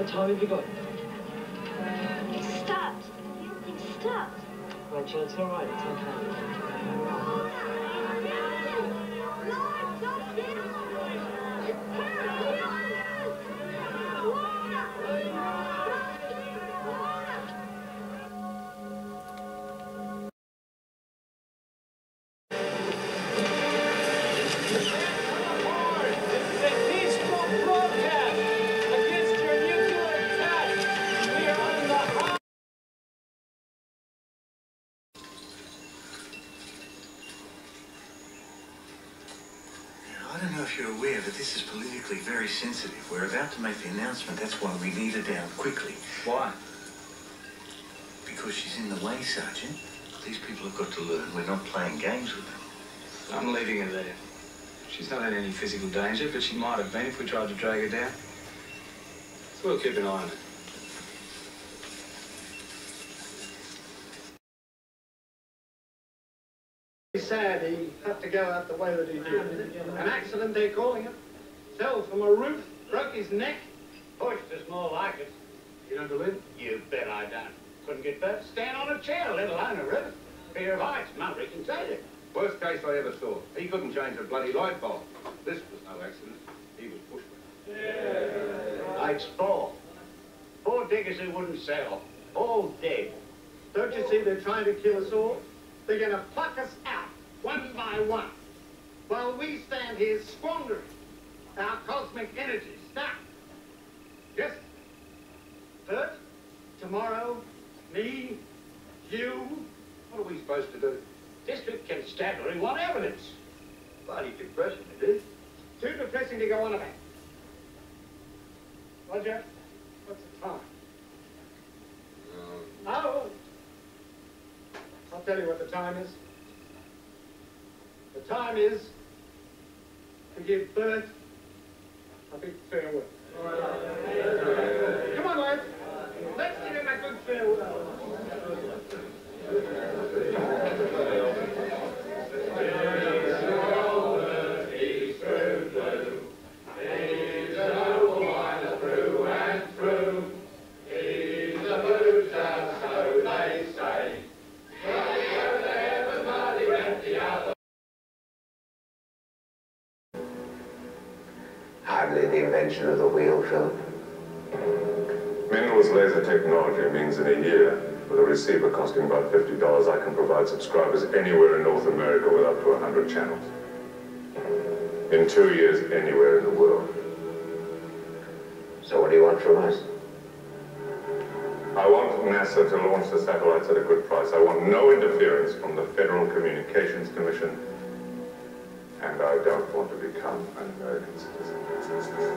What time have you got? It stopped. Thing stopped. Jill, it's all right. It's okay. If you're aware, but this is politically very sensitive. We're about to make the announcement. That's why we need her down quickly. Why? Because she's in the way, Sergeant. These people have got to learn we're not playing games with them. I'm leaving her there. She's not in any physical danger, but she might have been if we tried to drag her down. So we'll keep an eye on her. Sad he had to go out the way that he did. An accident, they're calling it. Fell from a roof, broke his neck. Pushed is more like it. You don't believe? You bet I don't. Couldn't get that stand on a chair, let alone a river. Fear of heights, Mumfrey can tell you. Worst case I ever saw. He couldn't change a bloody light bulb. This was no accident. He was bushman. Like four. Four diggers who wouldn't sell. All dead. Don't you see they're trying to kill us all? They're going to pluck us out, one by one, while we stand here squandering our cosmic energy. Now, yes, Bert, tomorrow, me, you, What are we supposed to do? District constabulary want evidence. Bloody depressing it is. too depressing to go on about. Roger, what's the time? Oh, I'll tell you what the time is. The time is to give Bert a big farewell. Hardly the invention of the wheel, Philip. Minerals laser technology means in a year, with a receiver costing about $50, I can provide subscribers anywhere in North America with up to 100 channels. In two years, anywhere in the world. So what do you want from us? I want NASA to launch the satellites at a good price. I want no interference from the Federal Communications Commission. And I don't want to become an American citizen.